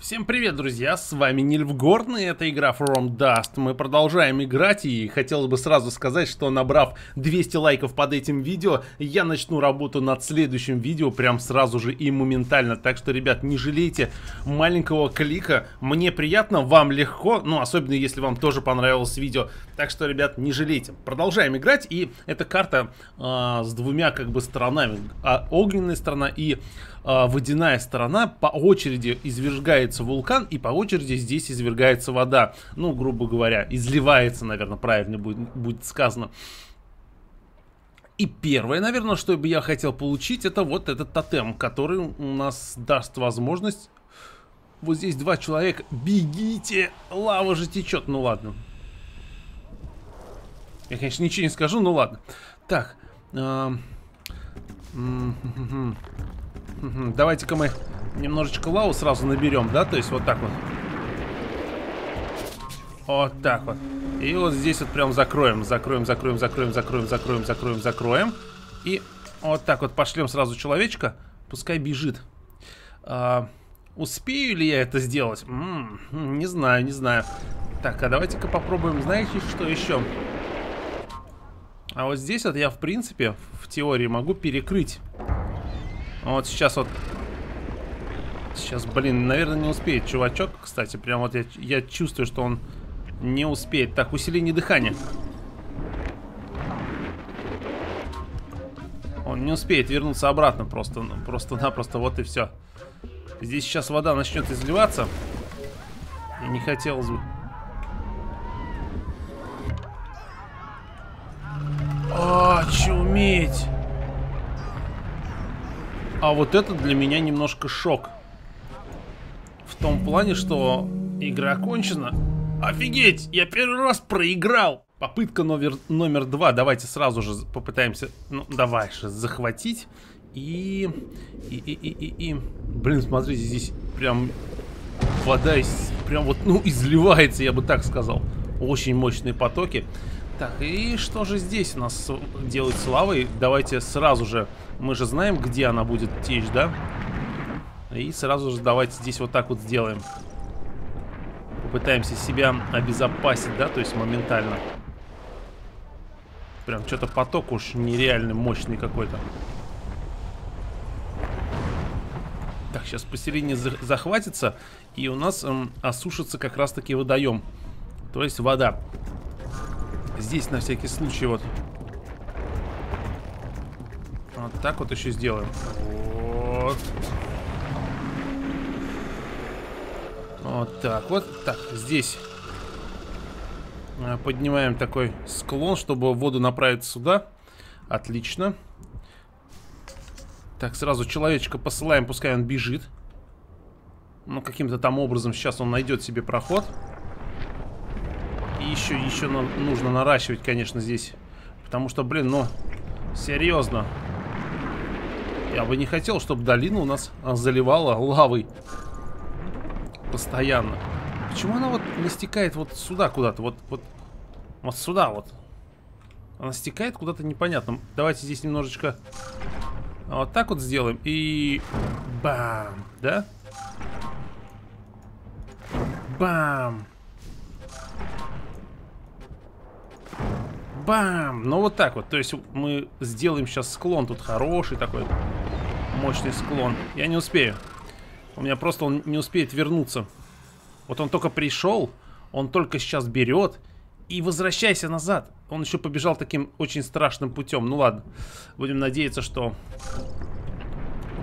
Всем привет, друзья, с вами Нильфгорн, и это игра From Dust. Мы продолжаем играть, и хотелось бы сразу сказать, что набрав 200 лайков под этим видео, я начну работу над следующим видео прям сразу же и моментально. Так что, ребят, не жалейте маленького клика, мне приятно, вам легко, ну, особенно если вам тоже понравилось видео. Так что, ребят, не жалейте. Продолжаем играть, и эта карта э, с двумя, как бы, сторонами. А, огненная сторона и водяная сторона по очереди извергается вулкан и по очереди здесь извергается вода. Ну, грубо говоря, изливается, наверное, правильно будет, будет сказано. И первое, наверное, что бы я хотел получить, это вот этот тотем, который у нас даст возможность... Вот здесь два человека. Бегите! Лава же течет. Ну ладно. Я, конечно, ничего не скажу, ну ладно. Так. Давайте-ка мы немножечко лаву сразу наберем, да? То есть вот так вот. Вот так вот. И вот здесь вот прям закроем, закроем, закроем, закроем, закроем, закроем, закроем, закроем. И вот так вот пошлем сразу человечка. Пускай бежит. А, успею ли я это сделать? М -м, не знаю, не знаю. Так, а давайте-ка попробуем, знаете, что еще? А вот здесь вот я, в принципе, в теории могу перекрыть вот сейчас вот... Сейчас, блин, наверное, не успеет чувачок, кстати. Прям вот я, я чувствую, что он не успеет. Так, усиление дыхания. Он не успеет вернуться обратно просто. Ну, Просто-напросто, вот и все. Здесь сейчас вода начнет изливаться. И не хотелось бы... О, чуметь! А вот это для меня немножко шок. В том плане, что игра окончена. Офигеть, я первый раз проиграл. Попытка номер, номер два. Давайте сразу же попытаемся, ну давай же, захватить. И, и, и, и, и, и. Блин, смотрите, здесь прям вода из, прям вот, ну, изливается, я бы так сказал. Очень мощные потоки. Так, и что же здесь у нас делать с лавой? Давайте сразу же мы же знаем, где она будет течь, да? И сразу же давайте здесь вот так вот сделаем. Попытаемся себя обезопасить, да, то есть моментально. Прям что-то поток уж нереально мощный какой-то. Так, сейчас поселение захватится, и у нас эм, осушится как раз-таки водоем. То есть вода. Здесь на всякий случай вот так вот еще сделаем. Вот. Вот так вот. Так, здесь а, поднимаем такой склон, чтобы воду направить сюда. Отлично. Так, сразу человечка посылаем, пускай он бежит. Ну, каким-то там образом сейчас он найдет себе проход. И еще, еще нужно наращивать, конечно, здесь. Потому что, блин, ну, серьезно. Я бы не хотел, чтобы долина у нас а, заливала лавой. Постоянно. Почему она вот не стекает вот сюда куда-то? Вот, вот, вот сюда вот. Она стекает куда-то непонятно. Давайте здесь немножечко вот так вот сделаем. И бам, да? Бам. Бам! Ну вот так вот. То есть мы сделаем сейчас склон тут хороший такой. Мощный склон. Я не успею. У меня просто он не успеет вернуться. Вот он только пришел, он только сейчас берет. И возвращайся назад. Он еще побежал таким очень страшным путем. Ну ладно. Будем надеяться, что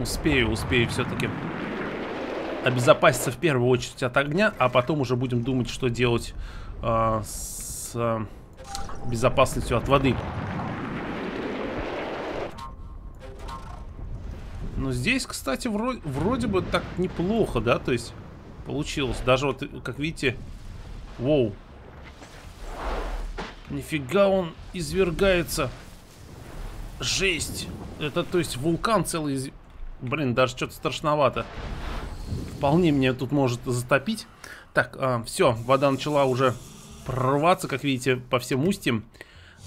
успею, успею все-таки обезопаситься в первую очередь от огня, а потом уже будем думать, что делать э, с... Э, безопасностью от воды. Но здесь, кстати, вроде, вроде бы так неплохо, да, то есть получилось. Даже вот, как видите, воу. Нифига он извергается. Жесть. Это, то есть, вулкан целый. Из... Блин, даже что-то страшновато. Вполне меня тут может затопить. Так, а, все, вода начала уже прорваться, как видите, по всем устьям.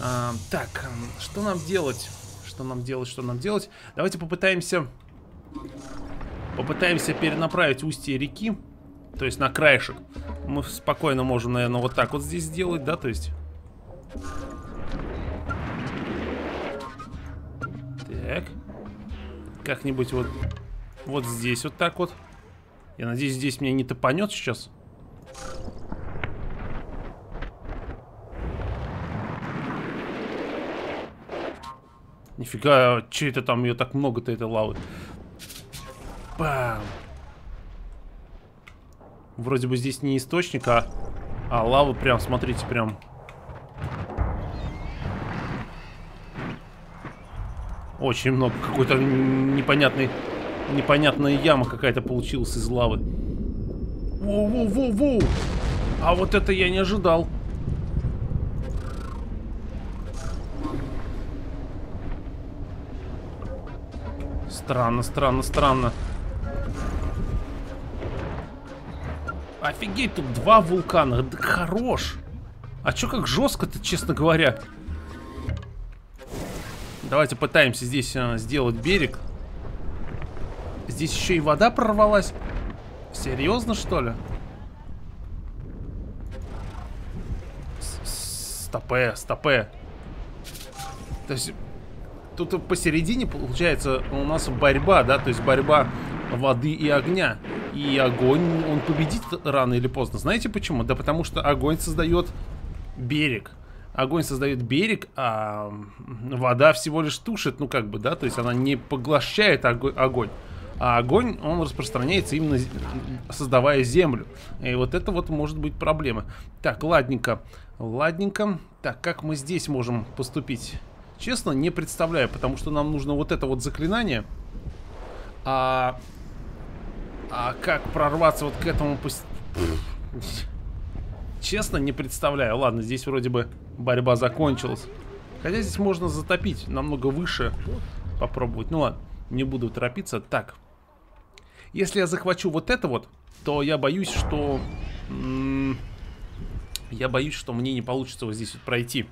А, так, что нам делать? Что нам делать, что нам делать? Давайте попытаемся... Попытаемся перенаправить устье реки. То есть на краешек. Мы спокойно можем, наверное, вот так вот здесь сделать, да, то есть... Так. Как-нибудь вот... Вот здесь вот так вот. Я надеюсь, здесь меня не топанет сейчас. Нифига, что это там, ее так много-то, этой лавы. Бам. Вроде бы здесь не источник, а, а лавы прям, смотрите, прям... Очень много. Какой-то непонятный... Непонятная яма какая-то получилась из лавы. Воу-воу-воу-воу! А вот это я не ожидал. Странно, странно, странно. Офигеть, тут два вулкана. Да хорош. А чё как жестко-то, честно говоря? Давайте пытаемся здесь а, сделать берег. Здесь еще и вода прорвалась. Серьезно, что ли? Стопе, стопе. То есть тут посередине получается у нас борьба, да, то есть борьба воды и огня. И огонь, он победит рано или поздно. Знаете почему? Да потому что огонь создает берег. Огонь создает берег, а вода всего лишь тушит, ну как бы, да, то есть она не поглощает огонь. А огонь, он распространяется именно создавая землю. И вот это вот может быть проблема. Так, ладненько, ладненько. Так, как мы здесь можем поступить? Честно, не представляю, потому что нам нужно вот это вот заклинание. А, а как прорваться вот к этому... Честно, не представляю. Ладно, здесь вроде бы борьба закончилась. Хотя здесь можно затопить намного выше. Попробовать. Ну ладно, не буду торопиться. Так. Если я захвачу вот это вот, то я боюсь, что... Я боюсь, что мне не получится вот здесь вот пройти.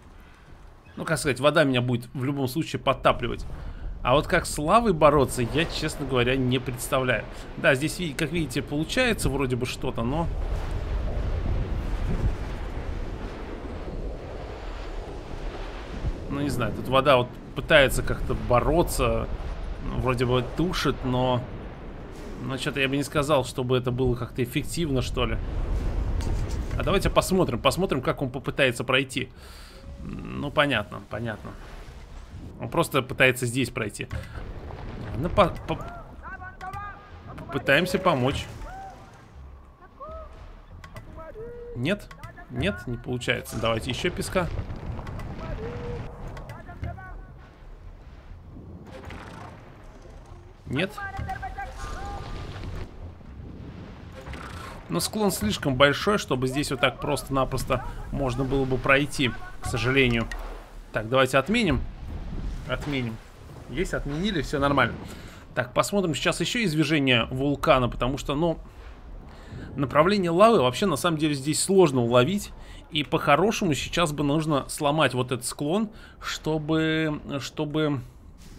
Ну, как сказать, вода меня будет в любом случае подтапливать. А вот как с лавой бороться, я, честно говоря, не представляю. Да, здесь, как видите, получается вроде бы что-то, но... Ну, не знаю, тут вода вот пытается как-то бороться. Вроде бы тушит, но... Но что-то я бы не сказал, чтобы это было как-то эффективно, что ли. А давайте посмотрим, посмотрим, как он попытается пройти. Ну, понятно, понятно. Он просто пытается здесь пройти. Ну, по по Пытаемся помочь. Нет? Нет, не получается. Давайте еще песка. Нет? Но склон слишком большой, чтобы здесь вот так просто-напросто можно было бы пройти, к сожалению. Так, давайте отменим. Отменим. Есть, отменили, все нормально. Так, посмотрим сейчас еще извержение вулкана, потому что, ну, направление лавы вообще на самом деле здесь сложно уловить. И по-хорошему сейчас бы нужно сломать вот этот склон, чтобы, чтобы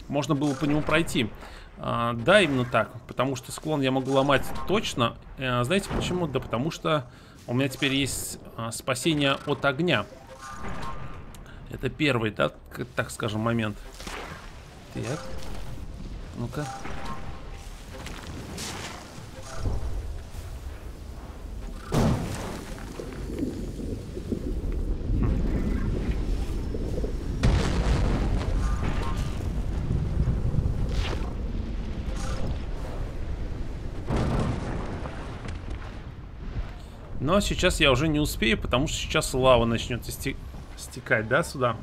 можно было по нему пройти. А, да, именно так. Потому что склон я могу ломать точно. А, знаете почему? Да потому что у меня теперь есть а, спасение от огня. Это первый, да, так скажем, момент. Так. Ну-ка. Но сейчас я уже не успею, потому что сейчас лава начнет стекать, да, сюда.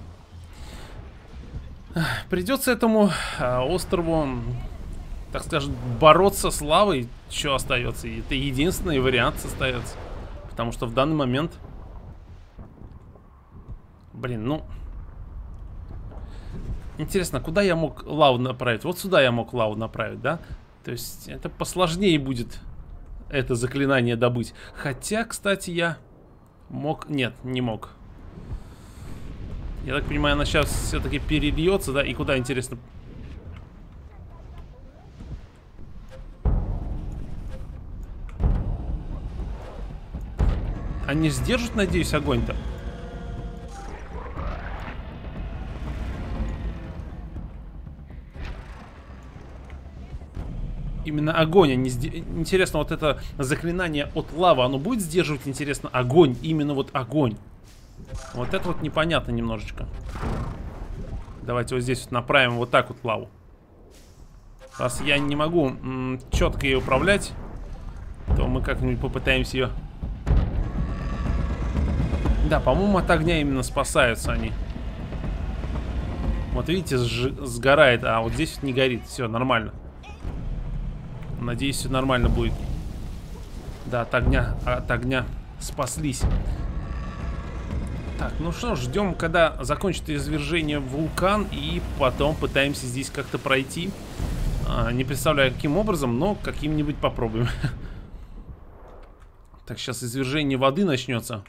Придется этому э, острову, так скажем, бороться с лавой. Что остается? И это единственный вариант остается. Потому что в данный момент... Блин, ну... Интересно, куда я мог лаву направить? Вот сюда я мог лаву направить, да? То есть это посложнее будет это заклинание добыть. Хотя, кстати, я мог... Нет, не мог. Я так понимаю, она сейчас все-таки перельется, да? И куда, интересно? Они сдержат, надеюсь, огонь-то? Именно огонь, а не сде... Интересно, вот это заклинание от лавы, оно будет сдерживать, интересно, огонь? Именно вот огонь. Вот это вот непонятно немножечко. Давайте вот здесь вот направим вот так вот лаву. Раз я не могу четко ее управлять, то мы как-нибудь попытаемся ее... Да, по-моему, от огня именно спасаются они. Вот видите, сгорает, а вот здесь не горит. Все, нормально. Надеюсь, все нормально будет. Да, от огня, от огня спаслись. Так, ну что, ждем, когда закончится извержение вулкан, и потом пытаемся здесь как-то пройти. А, не представляю, каким образом, но каким-нибудь попробуем. Так, сейчас извержение воды начнется.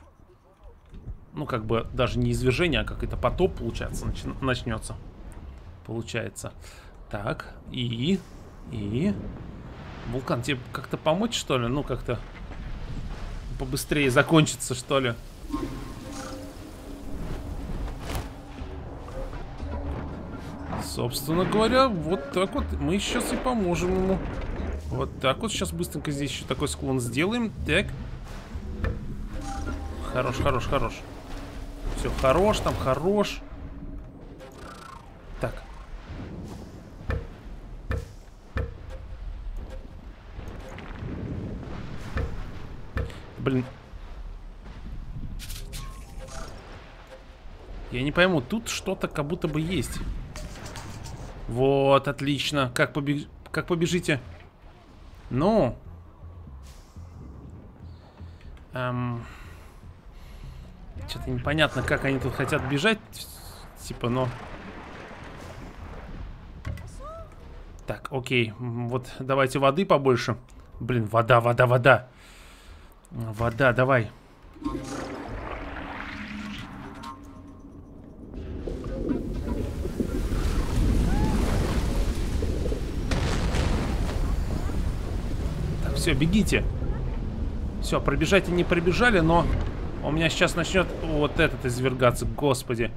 Ну, как бы, даже не извержение, а как это потоп, получается, нач начнется. Получается. Так, и... И... Вулкан, тебе как-то помочь, что ли? Ну, как-то побыстрее закончится, что ли? Собственно говоря, вот так вот мы сейчас и поможем ему. Вот так вот. Сейчас быстренько здесь еще такой склон сделаем. Так. Хорош, хорош, хорош. Все, хорош, там хорош. Так. Блин. Я не пойму, тут что-то как будто бы есть. Вот, отлично. Как, побег... как побежите? Ну. Эм... Что-то непонятно, как они тут хотят бежать. Типа, но... Так, окей. Вот, давайте воды побольше. Блин, вода, вода, вода. Вода, давай. Все, бегите. Все, пробежать и не пробежали, но у меня сейчас начнет вот этот извергаться, господи.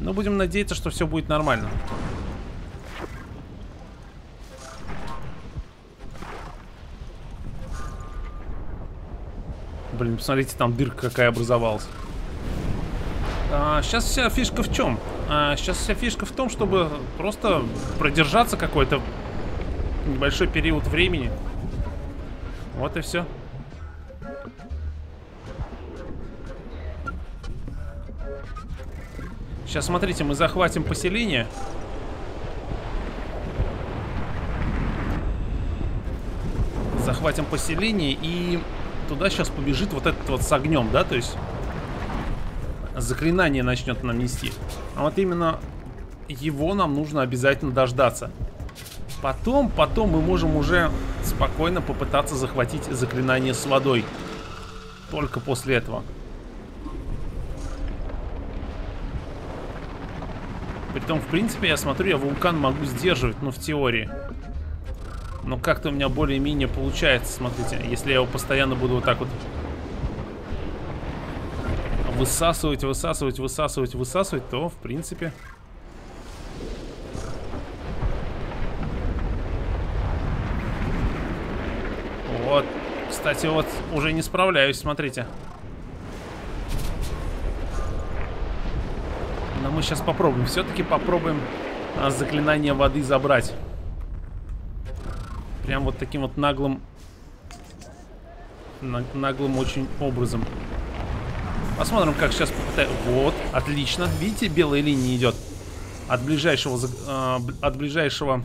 Но будем надеяться, что все будет нормально. Блин, посмотрите, там дырка какая образовалась. А, сейчас вся фишка в чем? А, сейчас вся фишка в том, чтобы просто продержаться какой-то небольшой период времени. Вот и все. Сейчас, смотрите, мы захватим поселение. Захватим поселение и туда сейчас побежит вот этот вот с огнем, да, то есть заклинание начнет нам нести. А вот именно его нам нужно обязательно дождаться. Потом, потом мы можем уже спокойно попытаться захватить заклинание с водой. Только после этого. Притом, в принципе, я смотрю, я вулкан могу сдерживать, ну, в теории. Но как-то у меня более-менее получается, смотрите. Если я его постоянно буду вот так вот высасывать, высасывать, высасывать, высасывать, то, в принципе... Вот. Кстати, вот уже не справляюсь, смотрите. Но мы сейчас попробуем. Все-таки попробуем а, заклинание воды забрать. Прям вот таким вот наглым... Наглым очень образом. Посмотрим, как сейчас попытаю. Вот, отлично. Видите, белая линия идет. От ближайшего... Э, от ближайшего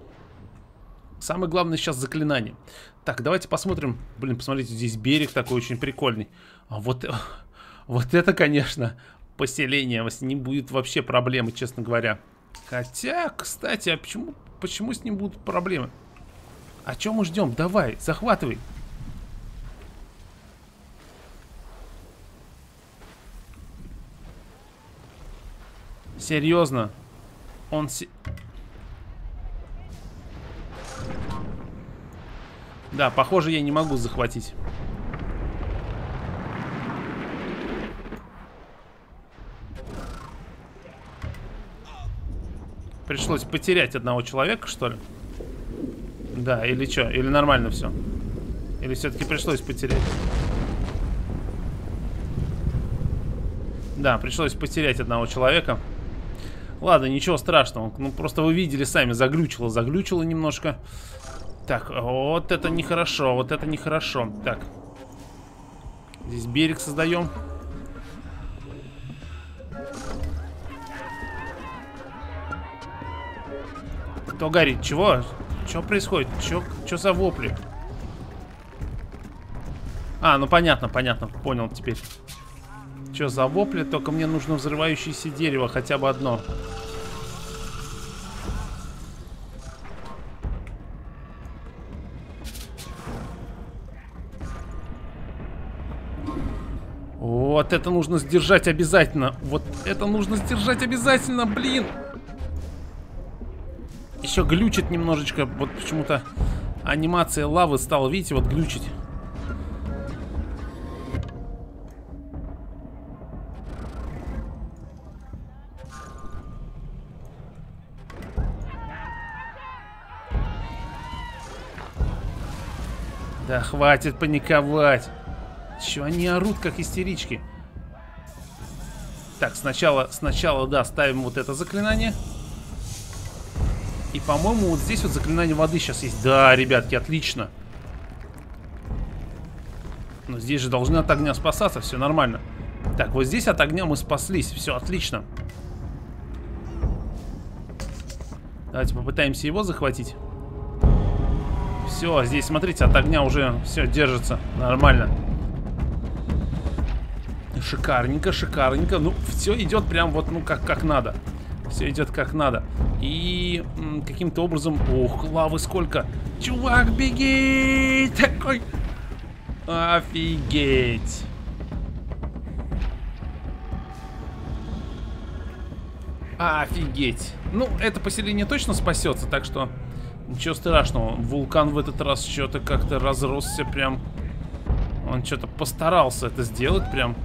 Самое главное сейчас заклинание. Так, давайте посмотрим. Блин, посмотрите, здесь берег такой очень прикольный. А вот, вот это, конечно, поселение. С ним будет вообще проблемы, честно говоря. Хотя, кстати, а почему, почему с ним будут проблемы? А чем мы ждем? Давай, захватывай. Серьезно. Он... Се... Да, похоже, я не могу захватить. Пришлось потерять одного человека, что ли? Да, или что? Или нормально все? Или все-таки пришлось потерять? Да, пришлось потерять одного человека. Ладно, ничего страшного. Ну, просто вы видели сами, заглючило, заглючило немножко. Так, вот это нехорошо, вот это нехорошо. Так. Здесь берег создаем. Кто горит? Чего? Что происходит? Что, за вопли? А, ну понятно, понятно. Понял теперь. Что за вопли? Только мне нужно взрывающееся дерево, хотя бы одно. Это нужно сдержать обязательно. Вот это нужно сдержать обязательно, блин. Еще глючит немножечко. Вот почему-то анимация лавы стала, видите, вот глючить. Да хватит паниковать. Че они орут, как истерички? Так, сначала, сначала, да, ставим вот это заклинание. И, по-моему, вот здесь вот заклинание воды сейчас есть. Да, ребятки, отлично. Но здесь же должны от огня спасаться, все нормально. Так, вот здесь от огня мы спаслись, все отлично. Давайте попытаемся его захватить. Все, здесь, смотрите, от огня уже все держится нормально. Шикарненько, шикарненько. Ну, все идет прям вот, ну, как, как надо. Все идет как надо. И каким-то образом... Ох, лавы сколько! Чувак, беги! Такой... Офигеть! Офигеть! Ну, это поселение точно спасется, так что... Ничего страшного. Вулкан в этот раз что-то как-то разросся прям... Он что-то постарался это сделать прям.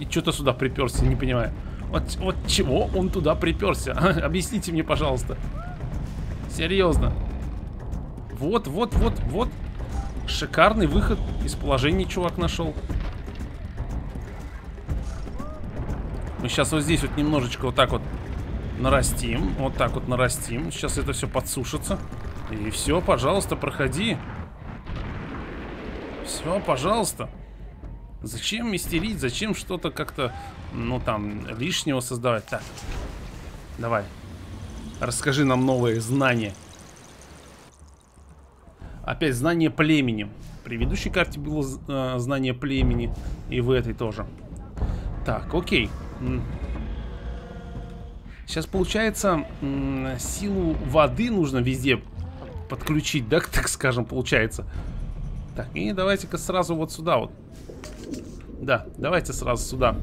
И что-то сюда приперся, не понимаю. Вот, вот чего он туда приперся? Объясните мне, пожалуйста. Серьезно. Вот, вот, вот, вот. Шикарный выход из положения чувак нашел. Мы сейчас вот здесь вот немножечко вот так вот нарастим. Вот так вот нарастим. Сейчас это все подсушится. И все, пожалуйста, проходи. Все, пожалуйста. Зачем истерить? Зачем что-то как-то, ну там, лишнего создавать? Так, давай. Расскажи нам новые знания. Опять знание племени. В предыдущей карте было э, знание племени. И в этой тоже. Так, окей. Сейчас получается силу воды нужно везде подключить, да, так скажем, получается. Так, и давайте-ка сразу вот сюда вот. Да, давайте сразу сюда.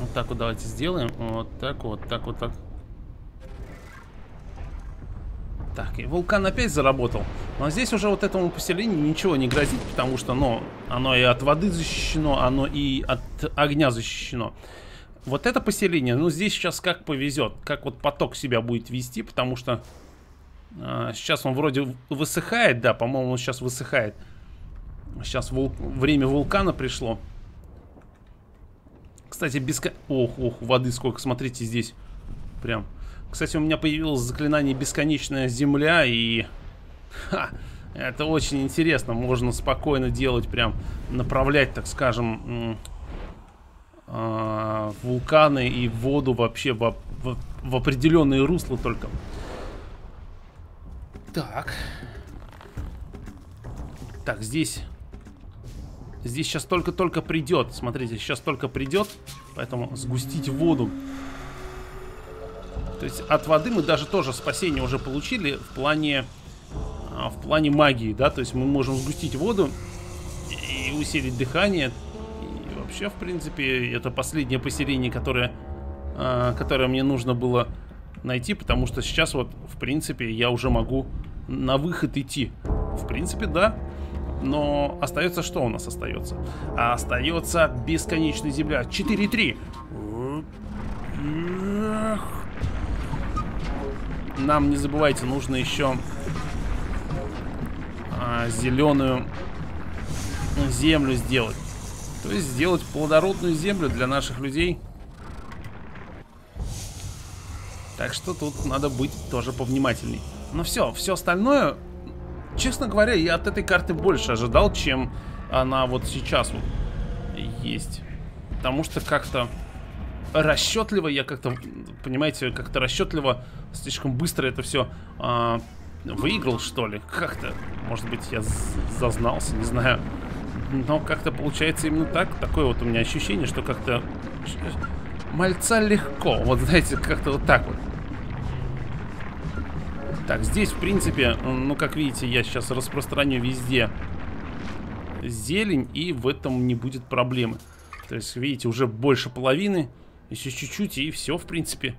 Вот так вот давайте сделаем. Вот так вот, так вот, так. Так, и вулкан опять заработал. Но здесь уже вот этому поселению ничего не грозит, потому что, ну, оно и от воды защищено, оно и от огня защищено. Вот это поселение, ну, здесь сейчас как повезет, как вот поток себя будет вести, потому что а, сейчас он вроде высыхает, да, по-моему, он сейчас высыхает. Сейчас вул... время вулкана пришло. Кстати, беско... Ох, ох, воды сколько, смотрите здесь. Прям. Кстати, у меня появилось заклинание «Бесконечная земля» и... Ха, это очень интересно. Можно спокойно делать, прям направлять, так скажем, э, вулканы и воду вообще в, в, в определенные русла только. Так. Так, здесь... Здесь сейчас только-только придет. Смотрите, сейчас только придет. Поэтому сгустить воду. То есть от воды мы даже тоже спасение уже получили в плане... А, в плане магии, да? То есть мы можем сгустить воду и усилить дыхание. Вообще, в принципе, это последнее поселение, которое, а, которое мне нужно было найти. Потому что сейчас вот, в принципе, я уже могу на выход идти. В принципе, да. Но остается что у нас остается? Остается бесконечная земля. 4-3. Нам, не забывайте, нужно еще а, зеленую землю сделать. То есть сделать плодородную землю для наших людей. Так что тут надо быть тоже повнимательней. Но все, все остальное Честно говоря, я от этой карты больше ожидал, чем она вот сейчас вот есть. Потому что как-то расчетливо я как-то, понимаете, как-то расчетливо, слишком быстро это все а, выиграл, что ли. Как-то, может быть, я зазнался, не знаю. Но как-то получается именно так. Такое вот у меня ощущение, что как-то мальца легко. Вот знаете, как-то вот так вот. Так, здесь, в принципе, ну, как видите, я сейчас распространю везде зелень, и в этом не будет проблемы. То есть, видите, уже больше половины, еще чуть-чуть, и все, в принципе.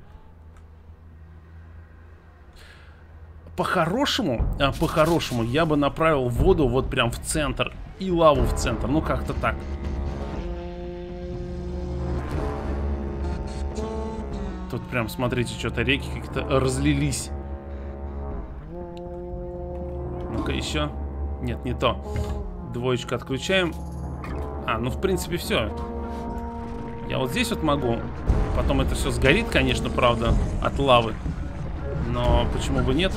По-хорошему, а, по-хорошему, я бы направил воду вот прям в центр и лаву в центр, ну, как-то так. Тут прям, смотрите, что-то реки как-то разлились. Ну-ка, еще. Нет, не то. Двоечку отключаем. А, ну, в принципе, все. Я вот здесь вот могу. Потом это все сгорит, конечно, правда, от лавы. Но почему бы нет?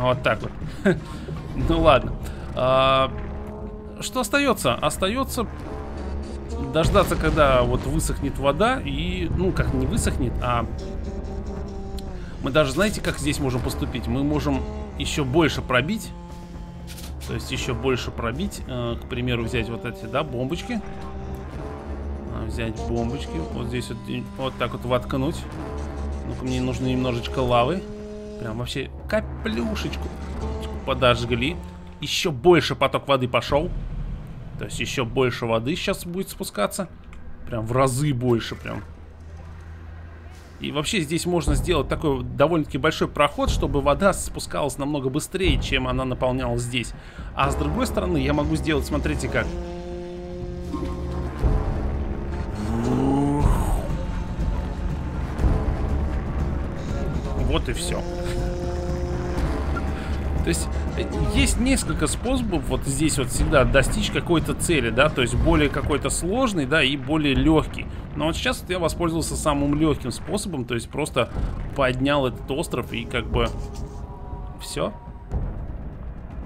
Вот так вот. ну ладно. А, что остается? Остается дождаться, когда вот высохнет вода и, ну, как не высохнет, а мы даже, знаете, как здесь можем поступить? Мы можем еще больше пробить. То есть еще больше пробить. Э, к примеру, взять вот эти, да, бомбочки. А, взять бомбочки. Вот здесь вот, вот так вот воткнуть. Ну-ка, мне нужно немножечко лавы. Прям вообще каплюшечку подожгли. Еще больше поток воды пошел. То есть еще больше воды сейчас будет спускаться. Прям в разы больше прям. И вообще здесь можно сделать такой довольно-таки большой проход, чтобы вода спускалась намного быстрее, чем она наполнялась здесь. А с другой стороны я могу сделать, смотрите как. Вот и все. То есть э, есть несколько способов вот здесь вот всегда достичь какой-то цели, да, то есть более какой-то сложный, да, и более легкий. Но вот сейчас я воспользовался самым легким способом, то есть просто поднял этот остров и как бы все.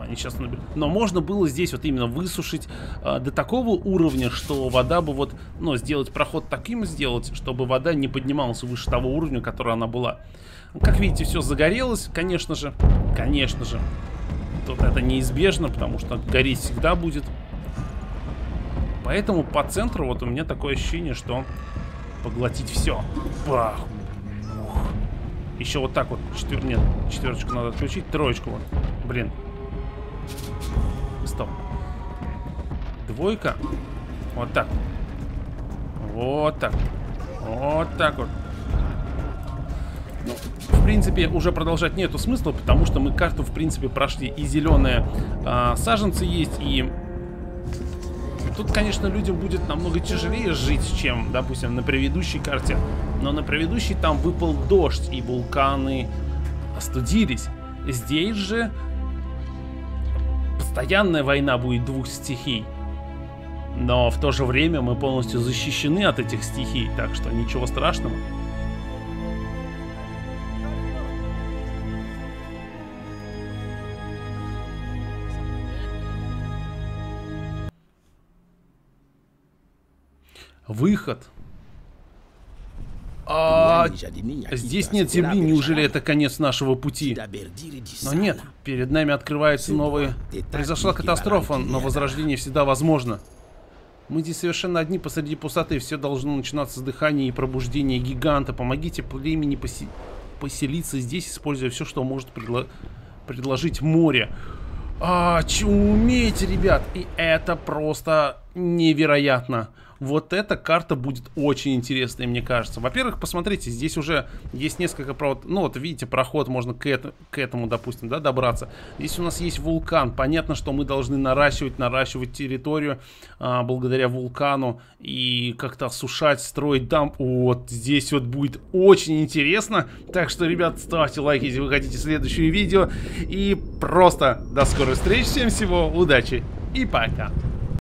Они сейчас наберут. Но можно было здесь вот именно высушить э, до такого уровня, что вода бы вот, ну, сделать проход таким сделать, чтобы вода не поднималась выше того уровня, который она была. Как видите, все загорелось, конечно же. Конечно же. Тут это неизбежно, потому что гореть всегда будет. Поэтому по центру вот у меня такое ощущение, что поглотить все. Бах. Ух. Еще вот так вот. Четвер... Нет, четверочку надо отключить. Троечку вот. Блин. Двойка. Вот так. Вот так. Вот так вот. Ну, в принципе, уже продолжать нету смысла, потому что мы карту, в принципе, прошли. И зеленые а, саженцы есть, и... Тут, конечно, людям будет намного тяжелее жить, чем, допустим, на предыдущей карте. Но на предыдущей там выпал дождь, и вулканы остудились. Здесь же постоянная война будет двух стихий. Но в то же время мы полностью защищены от этих стихий, так что ничего страшного. Выход. А, здесь нет земли, неужели это конец нашего пути? Но нет, перед нами открываются новые... Произошла катастрофа, но возрождение всегда возможно. Мы здесь совершенно одни посреди пустоты, все должно начинаться с дыхания и пробуждения гиганта. Помогите племени поси... поселиться здесь, используя все, что может предло... предложить море. А, че умеете, ребят? И это просто невероятно вот эта карта будет очень интересной, мне кажется. Во-первых, посмотрите, здесь уже есть несколько провод... Ну, вот видите, проход можно к, это... к этому, допустим, да, добраться. Здесь у нас есть вулкан. Понятно, что мы должны наращивать, наращивать территорию а, благодаря вулкану и как-то осушать, строить дамп. Вот здесь вот будет очень интересно. Так что, ребят, ставьте лайки, если вы хотите следующее видео. И просто до скорой встречи. Всем всего, удачи и пока.